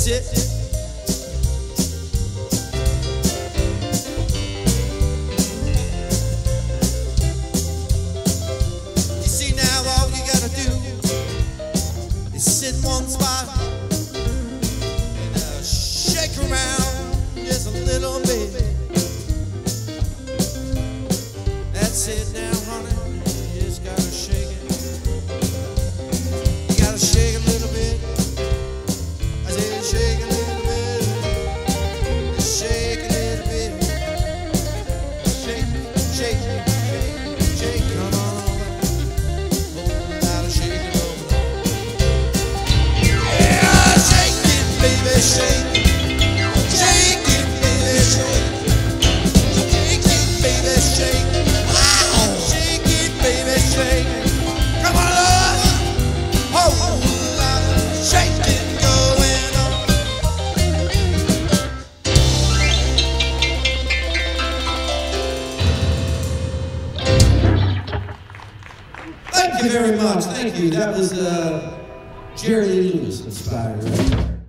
That's it. You see now all you gotta do is sit in one spot and uh, shake around just a little bit. That's it now, Thank you very much. Thank you. That was uh, Jerry Lewis inspired.